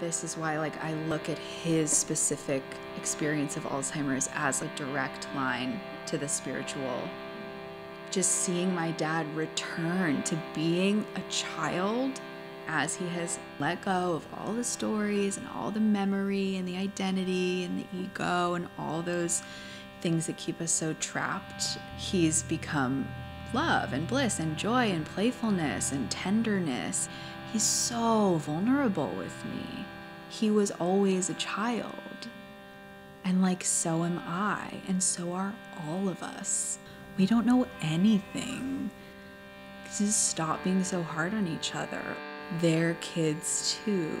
this is why like I look at his specific experience of Alzheimer's as a direct line to the spiritual. Just seeing my dad return to being a child as he has let go of all the stories and all the memory and the identity and the ego and all those things that keep us so trapped, he's become love and bliss and joy and playfulness and tenderness. He's so vulnerable with me. He was always a child. And like, so am I, and so are all of us. We don't know anything. Just stop being so hard on each other. They're kids too.